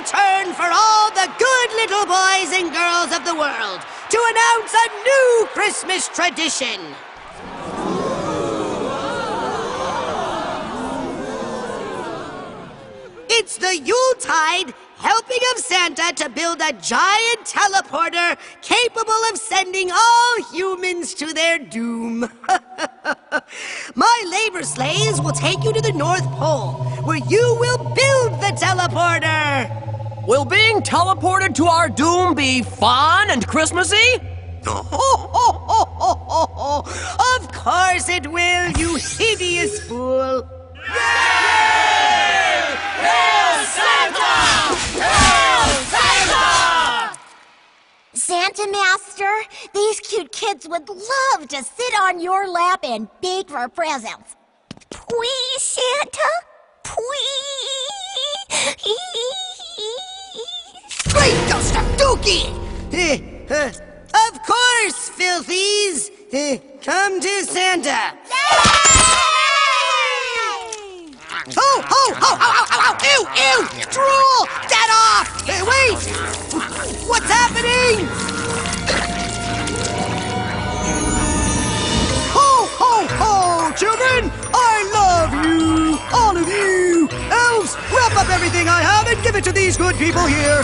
return for all the good little boys and girls of the world to announce a new Christmas tradition. It's the Yuletide helping of Santa to build a giant teleporter capable of sending all humans to their doom. My labor slaves will take you to the North Pole, where you will build the teleporter. Will being teleported to our doom be fun and Christmassy? of course it will, you hideous fool. Santa Santa! Santa Master, these cute kids would love to sit on your lap and beg for presents. Please, Santa? Please? Of Eh, uh, of course, filthies! Eh, come to Santa! Oh, oh, oh, oh, oh, oh, ew, ew! Drool! Get off! Eh, wait! What's happening? Ho, ho, ho, children! I love you! All of you! Elves, wrap up everything I have and give it to these good people here!